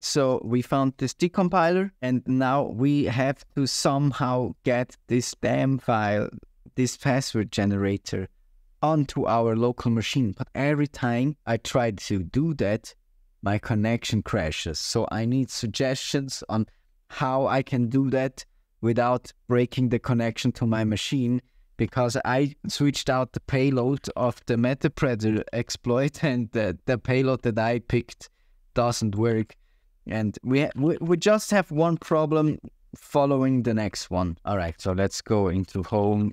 So we found this decompiler, and now we have to somehow get this damn file, this password generator, onto our local machine. But every time I try to do that, my connection crashes. So I need suggestions on how I can do that without breaking the connection to my machine because I switched out the payload of the MetaPredator exploit and the, the payload that I picked doesn't work. And we, we we just have one problem following the next one. All right, so let's go into home.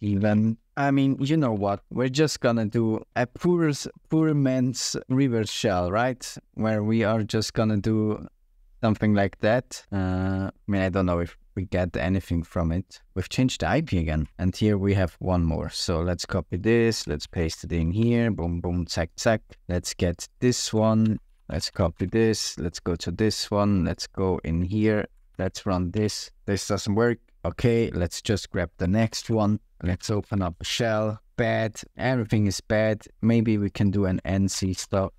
Even I mean, you know what? We're just gonna do a poor poor man's reverse shell, right? Where we are just gonna do something like that. Uh, I mean, I don't know if we get anything from it. We've changed the IP again, and here we have one more. So let's copy this. Let's paste it in here. Boom, boom, zack, zack. Let's get this one. Let's copy this. Let's go to this one. Let's go in here. Let's run this. This doesn't work. Okay, let's just grab the next one. Let's open up a shell. Bad. Everything is bad. Maybe we can do an NC stuff.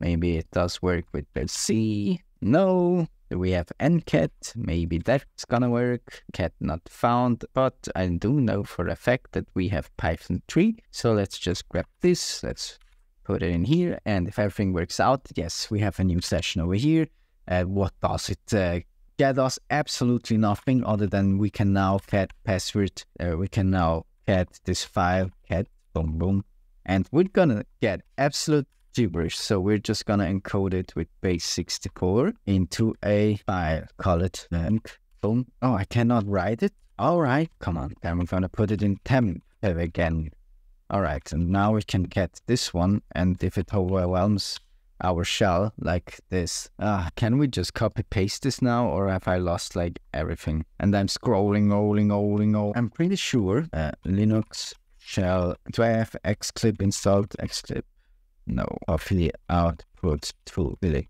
Maybe it does work with the C. No. We have ncat. Maybe that's gonna work. Cat not found. But I do know for a fact that we have Python 3. So let's just grab this. Let's put it in here. And if everything works out, yes, we have a new session over here. Uh, what does it uh, get us? Absolutely nothing other than we can now cat password. Uh, we can now cat this file, cat, boom, boom. And we're gonna get absolute gibberish. So we're just gonna encode it with base 64 into a file. Call it temp. Boom. Oh, I cannot write it. All right, come on. Then we're gonna put it in temp again. All right, and now we can get this one, and if it overwhelms our shell like this, uh, can we just copy paste this now, or have I lost like everything? And I'm scrolling, rolling, rolling, rolling. I'm pretty sure uh, Linux shell. Do I have Xclip installed? Xclip. No, affiliate output tool, really,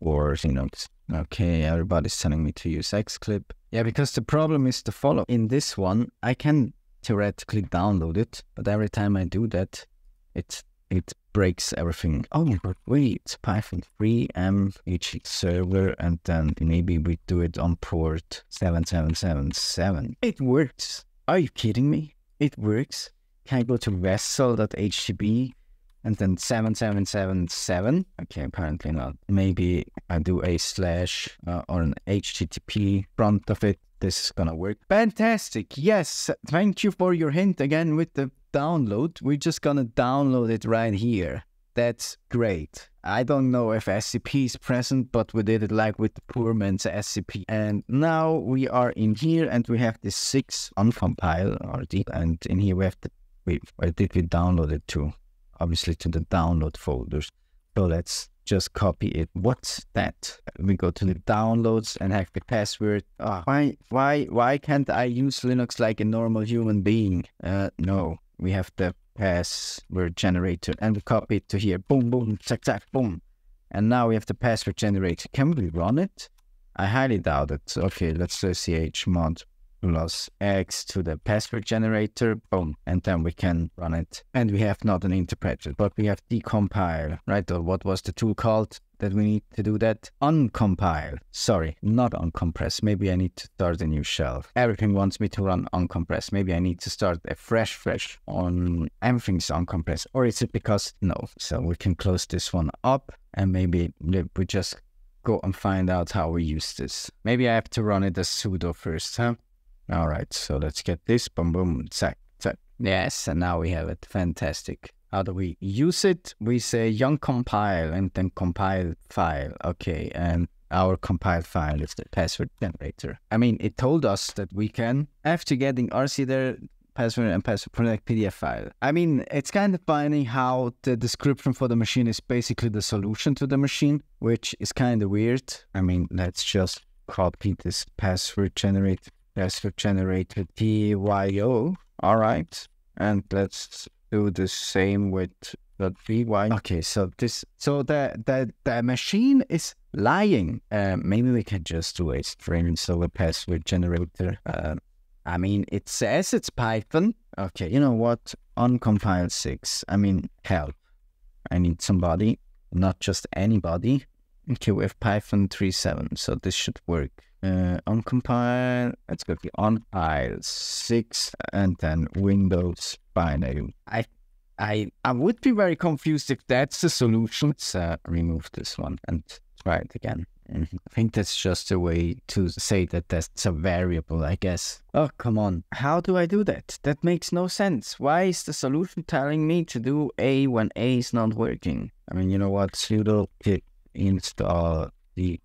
or Linux. Okay, everybody's telling me to use Xclip. Yeah, because the problem is the follow. In this one, I can theoretically download it, but every time I do that, it it breaks everything. Oh, but wait, Python 3 MH server, and then maybe we do it on port 7777. It works. Are you kidding me? It works. Can I go to vessel.htb and then 7777? Okay, apparently not. Maybe I do a slash uh, or an HTTP front of it this is gonna work. Fantastic. Yes. Thank you for your hint again with the download. We're just gonna download it right here. That's great. I don't know if SCP is present, but we did it like with the poor man's SCP. And now we are in here and we have this six uncompile RD. And in here we have the, we, where did we download it to? Obviously to the download folders. So let's just copy it. What's that? We go to the downloads and have the password. Oh, why, why, why can't I use Linux like a normal human being? Uh, no, we have the password generator and we copy it to here. Boom, boom, zack, zack, boom. And now we have the password generator. Can we run it? I highly doubt it. Okay, let's do chmod plus X to the password generator, boom, and then we can run it. And we have not an interpreter, but we have decompile, right? Or what was the tool called that we need to do that? Uncompile. Sorry, not uncompress. Maybe I need to start a new shell. Everything wants me to run uncompress. Maybe I need to start a fresh, fresh on everything's uncompressed. Or is it because no? So we can close this one up and maybe we just go and find out how we use this. Maybe I have to run it as sudo first, huh? All right, so let's get this. Boom, boom, zack, zack. Yes, and now we have it. Fantastic. How do we use it? We say young compile and then compile file. Okay, and our compiled file is the password generator. I mean, it told us that we can, after getting RC there, password and password protect PDF file. I mean, it's kind of funny how the description for the machine is basically the solution to the machine, which is kind of weird. I mean, let's just copy this password generator password generator PYO. All right. And let's do the same with the VY. Okay, so this so the the the machine is lying. Uh, maybe we can just do a string a password generator. Uh, I mean, it says it's Python. Okay, you know what? Uncompile six. I mean, help. I need somebody, not just anybody. Okay, we have Python 3.7, so this should work. Uh, on compile, let's go to file 6 and then Windows binary. I I I would be very confused if that's the solution. Let's uh, remove this one and try it again. Mm-hmm. I think that's just a way to say that that's a variable, I guess. Oh, come on. How do I do that? That makes no sense. Why is the solution telling me to do A when A is not working? I mean, you know what? sudo pip install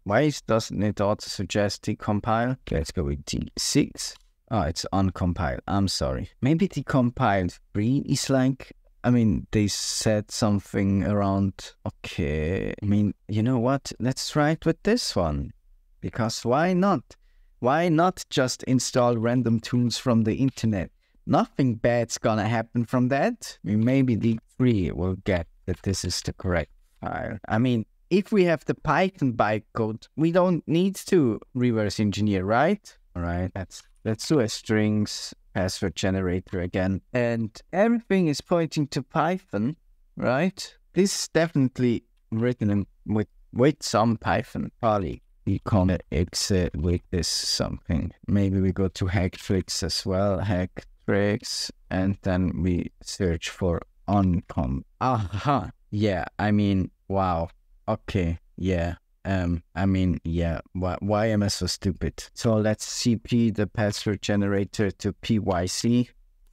Why doesn't it auto suggest decompile? Let's go with D6. Oh, ah, it's uncompiled. I'm sorry. Maybe decompiled free is like I mean, they said something around, okay, I mean, you know what? Let's try it with this one. Because why not? Why not just install random tools from the internet? Nothing bad's gonna happen from that. I mean, maybe the free will get that this is the correct file. I mean, if we have the Python bytecode, we don't need to reverse engineer, right? All right, let's let's do a strings password generator again. And everything is pointing to Python, right? This is definitely written with, with some Python. Probably call it exit with this something. Maybe we go to Hacktricks as well, Hacktricks, and then we search for oncom. Aha. Yeah, I mean, wow. Okay, yeah. Um, I mean, yeah, why, why am I so stupid? So let's CP the password generator to PYC.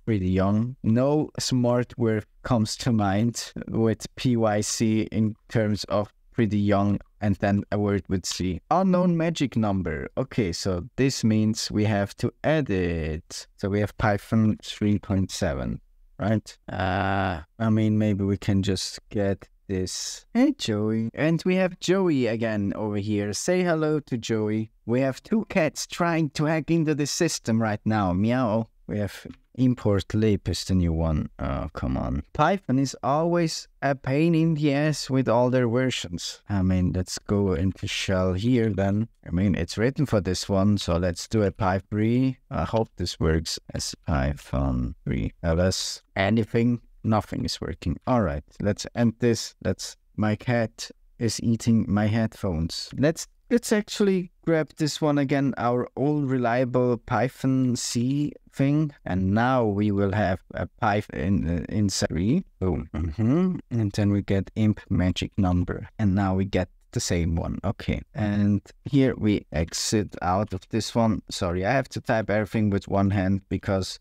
Pretty young. No smart word comes to mind with PYC in terms of pretty young and then a word with C. Unknown magic number. Okay, so this means we have to edit. So we have Python 3.7, right? Uh, I mean, maybe we can just get this. Hey, Joey. And we have Joey again over here. Say hello to Joey. We have two cats trying to hack into the system right now. Meow. We have import lib is the new one. Oh, come on. Python is always a pain in the ass with all their versions. I mean, let's go into shell here then. I mean, it's written for this one, so let's do a Python 3. I hope this works as Python 3 ls. Anything Nothing is working. All right, let's end this. Let's. My cat is eating my headphones. Let's let's actually grab this one again, our old reliable Python C thing, and now we will have a Python in, uh, inside three. Boom. Mm-hmm. And then we get imp magic number, and now we get the same one. Okay. And here we exit out of this one. Sorry, I have to type everything with one hand because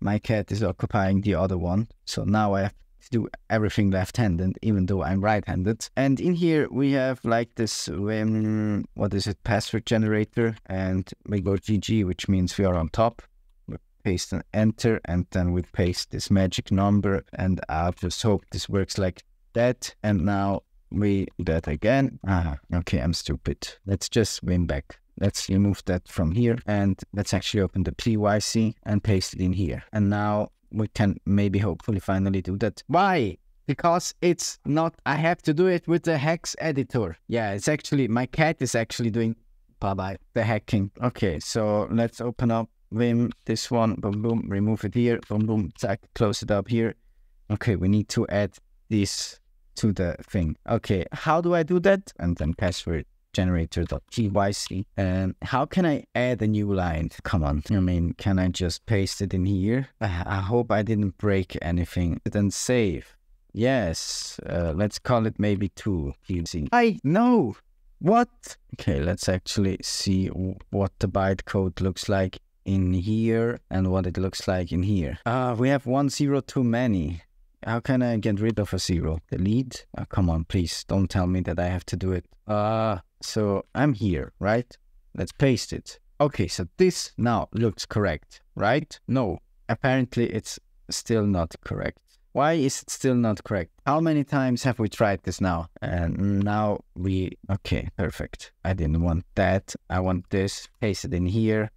my cat is occupying the other one. So now I have to do everything left-handed, even though I'm right-handed. And in here we have like this, um, what is it, password generator, and we go GG, which means we are on top. We paste an enter, and then we paste this magic number, and I just hope this works like that. And now we do that again. Ah, okay, I'm stupid. Let's just win back. Let's remove that from here and let's actually open the PYC and paste it in here. And now we can maybe hopefully finally do that. Why? Because it's not, I have to do it with the hex editor. Yeah, it's actually, my cat is actually doing bye bye the hacking. Okay, so let's open up Vim, this one, boom, boom, remove it here, boom, boom, zack, close it up here. Okay, we need to add this to the thing. Okay, how do I do that? And then password generator.pyc. And how can I add a new line? Come on. I mean, can I just paste it in here? I hope I didn't break anything. Then save. Yes, uh, let's call it maybe two. I know. What? Okay, let's actually see what the bytecode looks like in here and what it looks like in here. Ah, uh, we have one zero too many. How can I get rid of a zero? Delete? Oh, come on, please. Don't tell me that I have to do it. Uh, so I'm here, right? Let's paste it. Okay, so this now looks correct, right? No, apparently it's still not correct. Why is it still not correct? How many times have we tried this now? And now we, okay, perfect. I didn't want that. I want this, paste it in here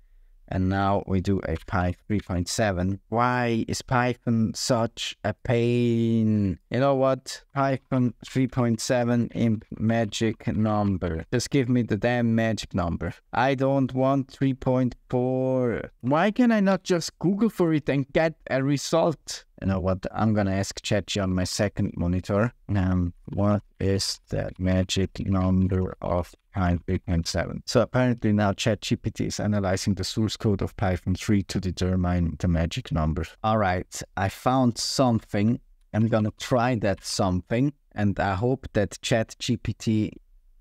and now we do a Python 3.7. Why is Python such a pain? You know what? Python 3.7 imp magic number. Just give me the damn magic number. I don't want 3.4. Why can I not just Google for it and get a result? You know what? I'm gonna ask ChatG on my second monitor. Um, what is the magic number of Python 3.7? So apparently now ChatGPT is analyzing the source code of Python 3 to determine the magic number. All right, I found something. I'm gonna try that something, and I hope that ChatGPT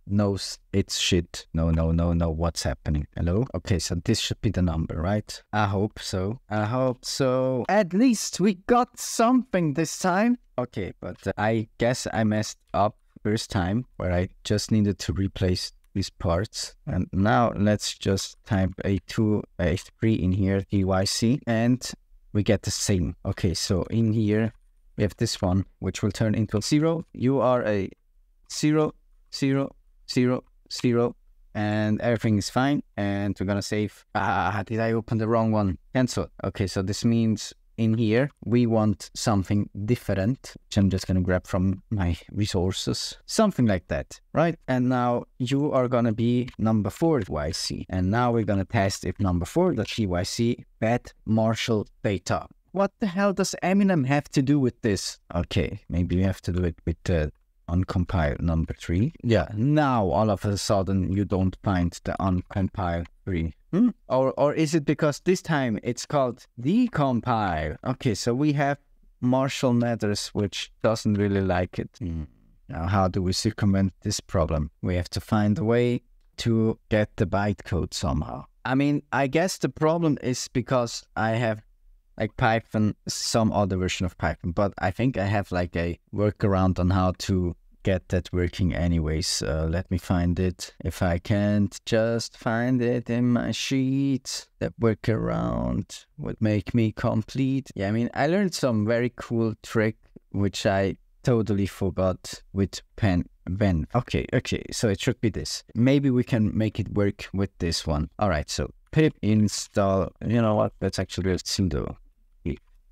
knows its shit. No, no, no, no. What's happening? Hello? Okay, so this should be the number, right? I hope so. I hope so. At least we got something this time. Okay, but uh, I guess I messed up first time where I just needed to replace these parts. And now let's just type a 2, a 3 in here, DYC, and we get the same. Okay, so in here we have this one, which will turn into 0. You are a 0, 0, zero, zero, and everything is fine. And we're gonna save. Ah, ah, ah, did I open the wrong one? Cancel. Okay, so this means in here we want something different, which I'm just gonna grab from my resources. Something like that, right? And now you are gonna be number four YC. And now we're gonna test if number four, the TYC, bad Marshall data. What the hell does Eminem have to do with this? Okay, maybe we have to do it with the uncompiled number three. Yeah, now all of a sudden you don't find the uncompiled three. Hmm? Or or is it because this time it's called decompile? Okay, so we have Marshall Mathers, which doesn't really like it. Hmm. Now, how do we circumvent this problem? We have to find a way to get the bytecode somehow. I mean, I guess the problem is because I have like Python, some other version of Python, but I think I have like a workaround on how to get that working anyways. Uh, let me find it. If I can't just find it in my sheet, that workaround would make me complete. Yeah, I mean, I learned some very cool trick, which I totally forgot with pen Ben. Okay, okay, so it should be this. Maybe we can make it work with this one. All right, so pip install, you know what, that's actually a sudo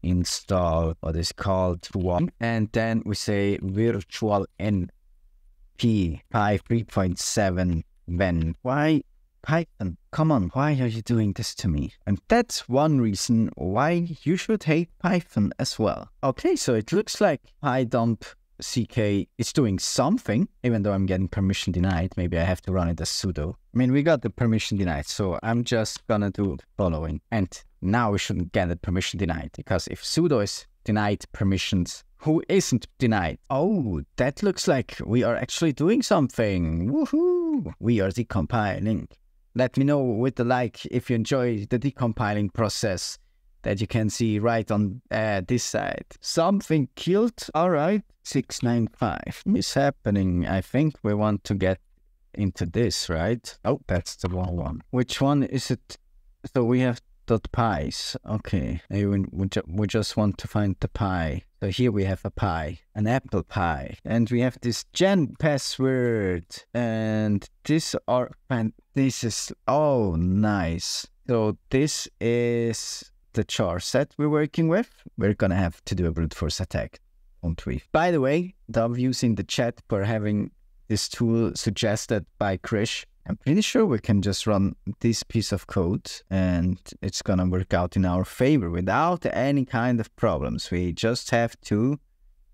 install what is called one and then we say virtual np pi 3.7 when why python come on why are you doing this to me and that's one reason why you should hate python as well okay so it looks like pydump CK is doing something, even though I'm getting permission denied. Maybe I have to run it as sudo. I mean, we got the permission denied, so I'm just gonna do the following. And now we shouldn't get the permission denied, because if sudo is denied permissions, who isn't denied? Oh, that looks like we are actually doing something. Woohoo! We are decompiling. Let me know with the like if you enjoy the decompiling process that you can see right on uh, this side. Something killed. All right, 695 is happening. I think we want to get into this, right? Oh, that's the wrong one. Which one is it? So we have dot pies. Okay, we, ju we just want to find the pie. So here we have a pie, an apple pie, and we have this gen password, and this are and this is oh nice. So this is the char set we're working with, we're gonna have to do a brute force attack, don't we? By the way, the in the chat for having this tool suggested by Krish. I'm pretty sure we can just run this piece of code and it's gonna work out in our favor without any kind of problems. We just have to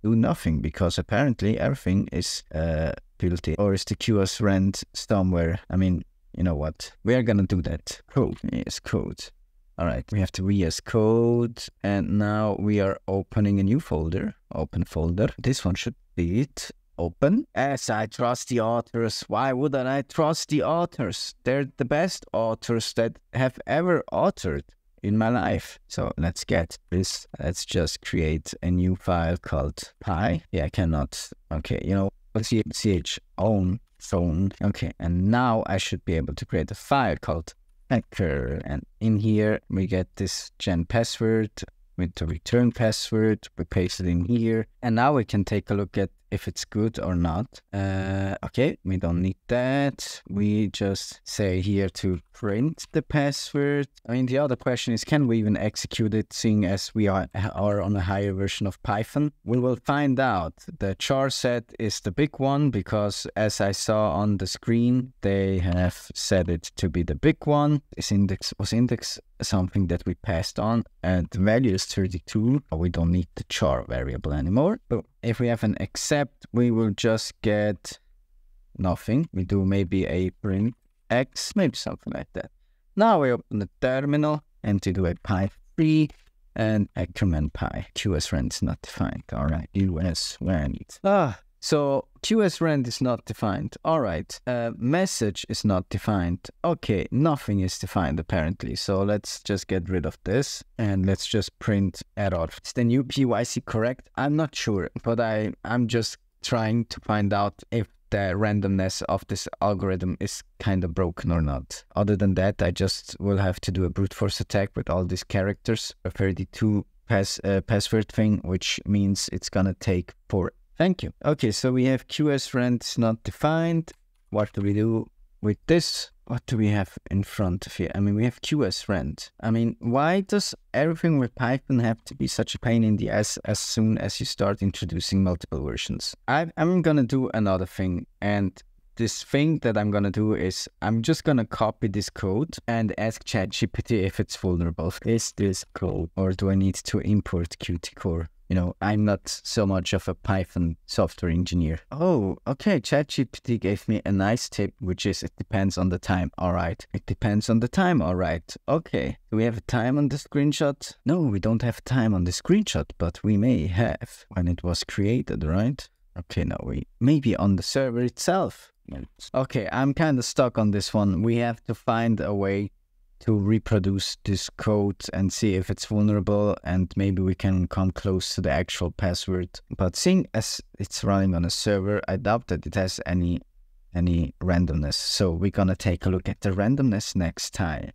do nothing because apparently everything is uh, built in or is the QoS rent somewhere. I mean, you know what? We are gonna do that. Code is code. All right, we have to VS Code, and now we are opening a new folder. Open folder. This one should be it. Open. As I trust the authors. Why wouldn't I trust the authors? They're the best authors that have ever authored in my life. So let's get this. Let's just create a new file called pi. Yeah, I cannot. Okay, you know, ch own phone. Okay, and now I should be able to create a file called Hacker. And in here, we get this gen password with the return password. We paste it in here. And now we can take a look at if it's good or not. Uh, okay, we don't need that. We just say here to print the password. I mean, the other question is, can we even execute it seeing as we are, are on a higher version of Python? We will find out. The char set is the big one because as I saw on the screen, they have set it to be the big one. This index was index something that we passed on and the value is 32 we don't need the char variable anymore if we have an except we will just get nothing. We do maybe a print x maybe something like that. Now we open the terminal and to do a pi 3 and acronym pi qsrand is not defined all right us rand ah so QSRand is not defined. All right. Uh, message is not defined. Okay, nothing is defined apparently. So let's just get rid of this and let's just print error. Is the new PYC correct? I'm not sure, but I I'm just trying to find out if the randomness of this algorithm is kind of broken or not. Other than that, I just will have to do a brute force attack with all these characters, a 32 pass uh, password thing, which means it's gonna take for Thank you. Okay, so we have QSRand not defined. What do we do with this? What do we have in front of here? I mean, we have QS rent. I mean, why does everything with Python have to be such a pain in the ass as soon as you start introducing multiple versions? I, I'm gonna do another thing, and this thing that I'm gonna do is I'm just gonna copy this code and ask ChatGPT if it's vulnerable. Is this code, or do I need to import Qt Core? you know, I'm not so much of a Python software engineer. Oh, okay. ChatGPT gave me a nice tip, which is it depends on the time. All right. It depends on the time. All right. Okay. Do we have a time on the screenshot? No, we don't have time on the screenshot, but we may have when it was created, right? Okay, now we maybe on the server itself. Okay, I'm kind of stuck on this one. We have to find a way to reproduce this code and see if it's vulnerable and maybe we can come close to the actual password. But seeing as it's running on a server, I doubt that it has any any randomness. So we're gonna take a look at the randomness next time.